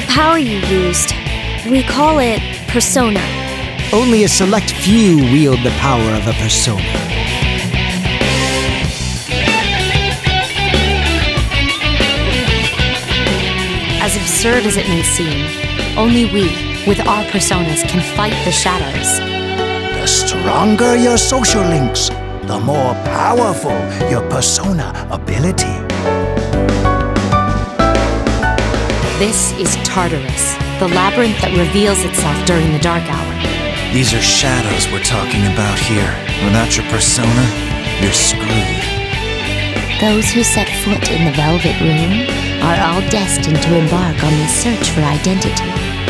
power you used. We call it persona. Only a select few wield the power of a persona. As absurd as it may seem, only we, with our personas, can fight the shadows. The stronger your social links, the more powerful your persona ability. This is Tartarus, the labyrinth that reveals itself during the dark hour. These are shadows we're talking about here. Without your persona, you're screwed. Those who set foot in the Velvet Room are all destined to embark on this search for identity.